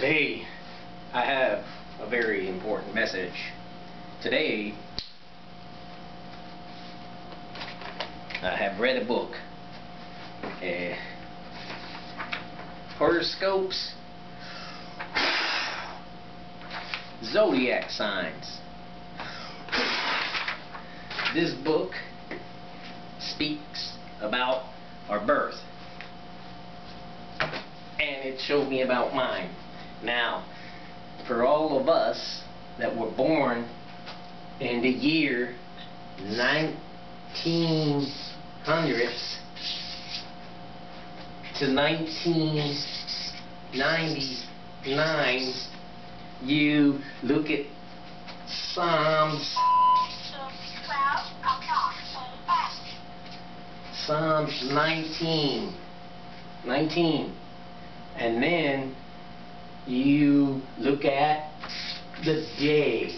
Hey, I have a very important message. Today, I have read a book. Uh, horoscopes, zodiac signs. This book speaks about our birth. And it showed me about mine. Now, for all of us that were born in the year 1900s to 1999, you look at Psalms. Psalms 19 19 and then you look at the day.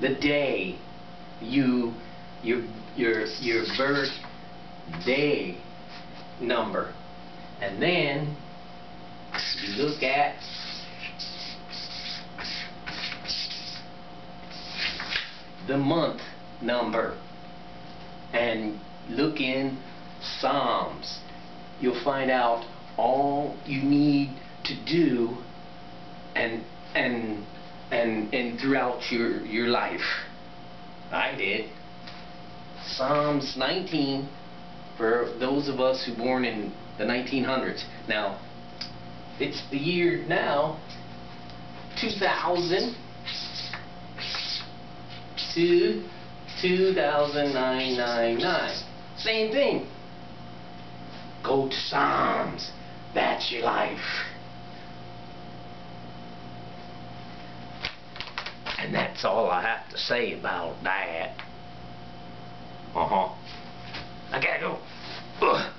The day you your your your birth day number. And then you look at the month number and look in Psalms you'll find out all you need to do and and and and throughout your your life. I did. Psalms 19 for those of us who born in the 1900s. Now, it's the year now 2000 to 2099. Same thing. Go to Psalms. That's your life. And that's all I have to say about that. Uh-huh. I gotta go. Ugh.